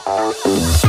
Tchau.